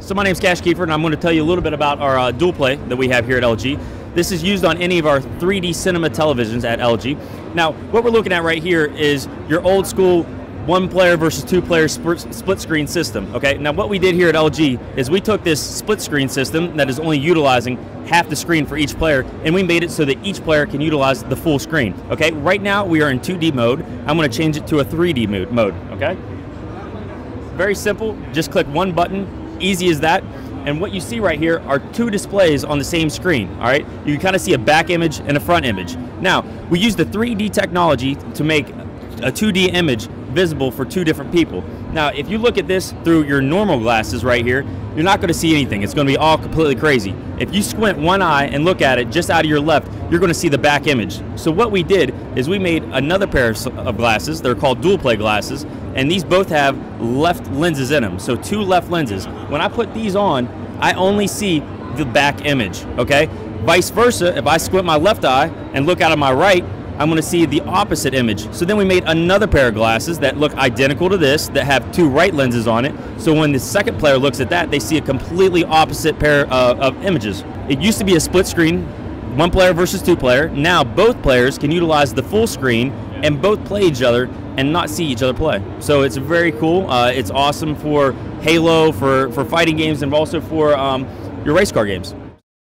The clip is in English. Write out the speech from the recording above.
So my name is Cash Kiefer, and I'm going to tell you a little bit about our uh, dual play that we have here at LG. This is used on any of our 3D cinema televisions at LG. Now, what we're looking at right here is your old school one player versus two player split screen system. Okay, now what we did here at LG is we took this split screen system that is only utilizing half the screen for each player, and we made it so that each player can utilize the full screen. Okay, right now we are in 2D mode. I'm going to change it to a 3D mode. Mode. Okay. Very simple. Just click one button Easy as that. And what you see right here are two displays on the same screen, all right? You can kind of see a back image and a front image. Now, we use the 3D technology to make a 2D image visible for two different people. Now, if you look at this through your normal glasses right here, you're not going to see anything. It's going to be all completely crazy. If you squint one eye and look at it just out of your left, you're going to see the back image. So what we did is we made another pair of glasses. They're called dual play glasses, and these both have left lenses in them. So two left lenses. When I put these on, I only see the back image, okay? Vice versa, if I squint my left eye and look out of my right, I'm to see the opposite image. So then we made another pair of glasses that look identical to this, that have two right lenses on it. So when the second player looks at that, they see a completely opposite pair uh, of images. It used to be a split screen, one player versus two player. Now both players can utilize the full screen and both play each other and not see each other play. So it's very cool. Uh, it's awesome for Halo, for, for fighting games, and also for um, your race car games.